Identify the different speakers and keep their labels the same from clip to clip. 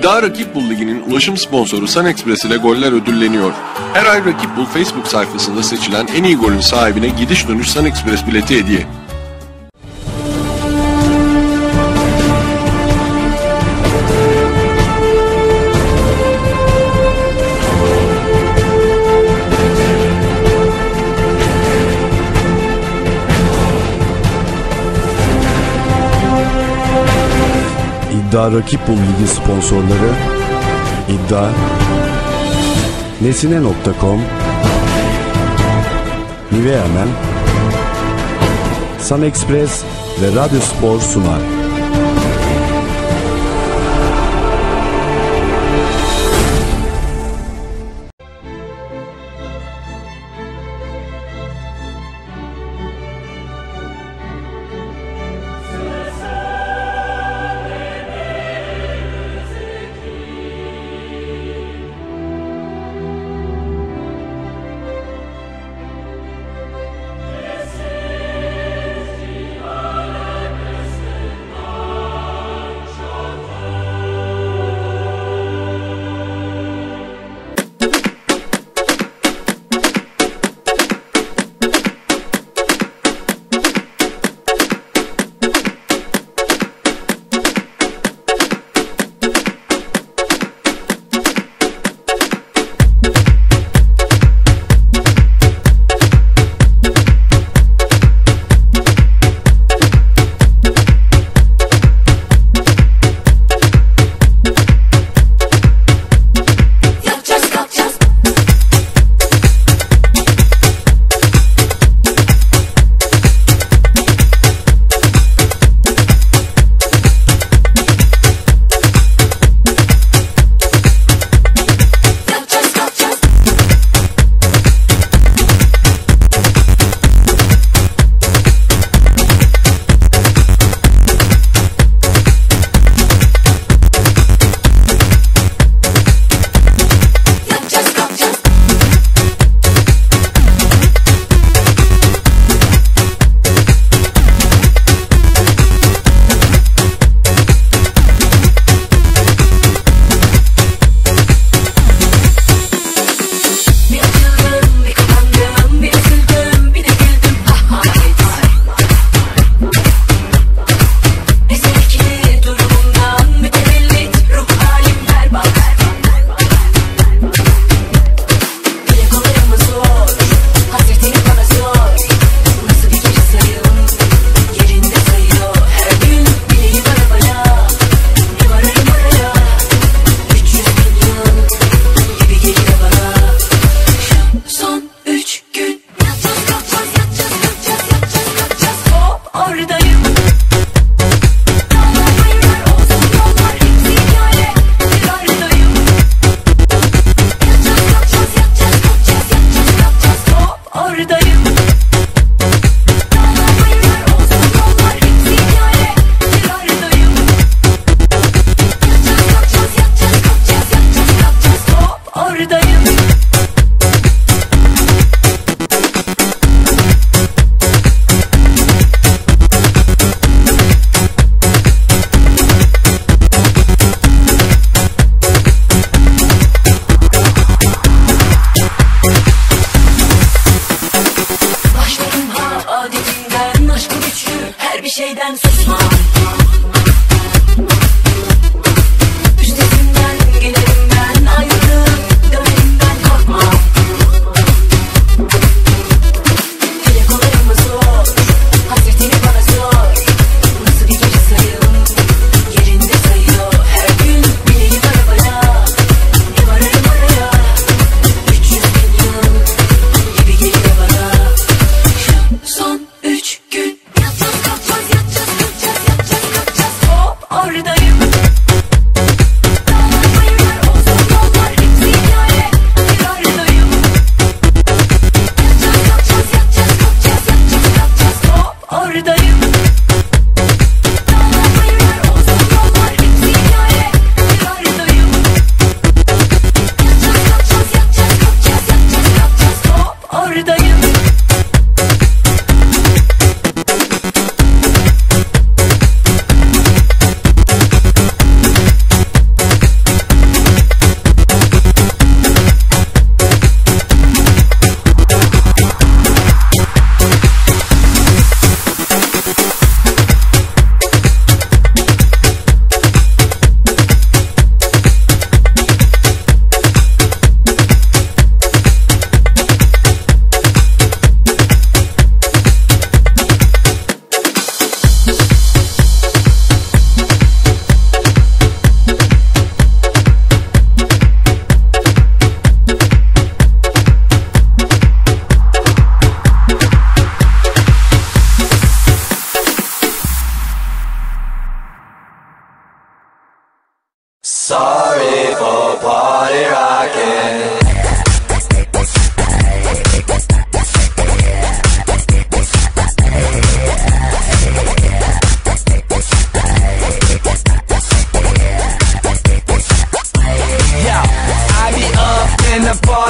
Speaker 1: İddia Rakip Bul Ligi'nin ulaşım sponsoru SunExpress ile goller ödülleniyor. Her ay Rakip Bul Facebook sayfasında seçilen en iyi golün sahibine gidiş dönüş SunExpress bileti hediye.
Speaker 2: İddia Rakip Bul Ligi sponsorları İddia Nesine.com Nivea Men Sun Express ve Radyo Spor sunar.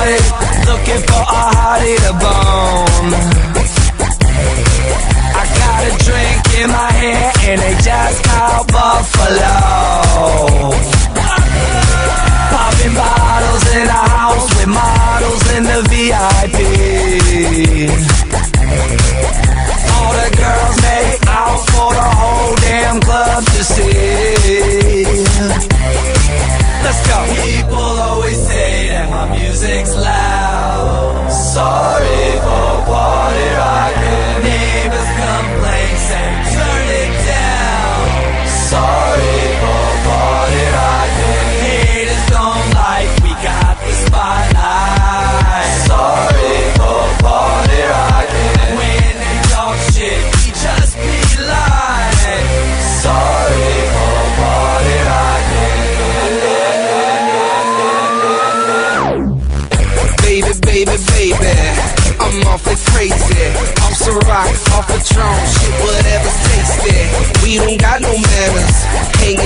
Speaker 3: hearted, looking for a hearty to bone. I got a drink in my hand and they just called
Speaker 4: Buffalo. Popping bottles in a house with models in the VIP.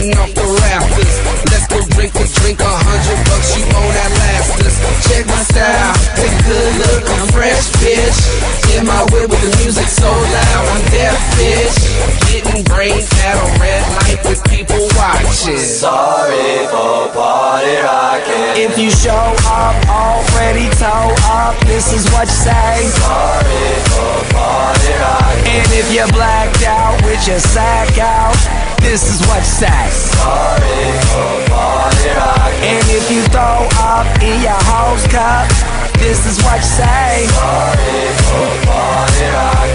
Speaker 5: Hanging off the rafters. Let's go drink a drink, a hundred bucks, you own that last us. Check my style, take a good look, I'm fresh, bitch. In my whip with the music so loud, I'm deaf, bitch. Getting brains at a red light with people watching.
Speaker 4: Sorry for party rocking. If you show up already toe up, this is what you say. Sorry for party rocking. And if you're blacked out with your sack out, this is what you say. Rocking. And if you throw up in your house cup, this is what you say. Sorry.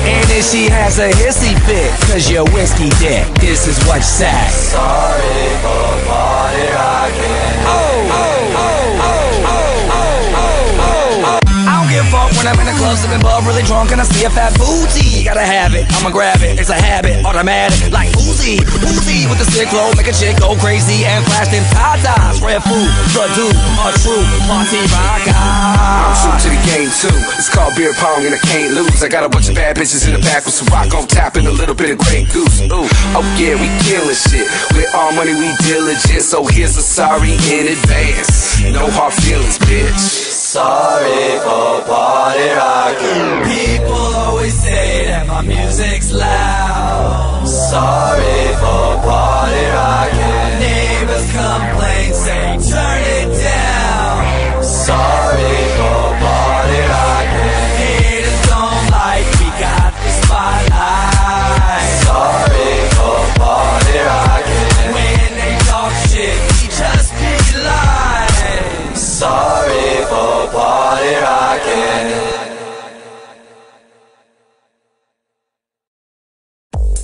Speaker 4: And if she has a hissy fit, cause you're whiskey dick, this is what you say. Sorry for party rocking. Oh, oh, oh, oh, oh, oh, oh, oh. I don't give a fuck when I'm in the club sipping bub, really drunk, and I see a fat booty. Gotta have it, I'ma grab it. It's a habit, automatic, like Uzi, Uzi with the sick flow, make a chick go crazy and flash them tatas. Redfoo, the dude, a true party rocker.
Speaker 5: I'm true to the game too. It's called beer pong and I can't lose. I got a bunch of bad bitches in the back with some rock on top and a little bit of Grey Goose. Ooh, oh yeah, we killing shit. With all money we diligent, so here's a sorry in advance. No hard feelings, bitch.
Speaker 4: Sorry for party rocking. People always say that my music's loud. Sorry for party rocking. Neighbors complain,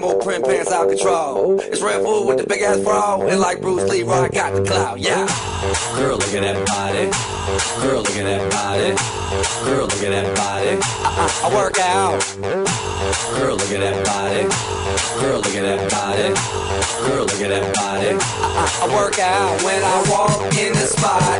Speaker 5: animal print pants out control. It's Red Bull with the big ass bra, and like Bruce Lee, I got the clout, yeah.
Speaker 4: Girl, look at that body. Girl, look at that body. Girl, look at that body. I, I, I work out. Girl, look at that body. Girl, look at that body. Girl, look at that body. I, I work out
Speaker 5: When I walk in the spot,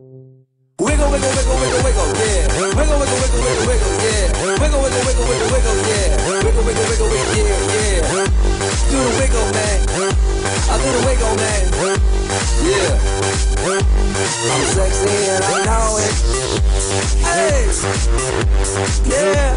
Speaker 4: I'm sexy and I know it.
Speaker 5: Hey,
Speaker 4: yeah.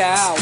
Speaker 4: Out.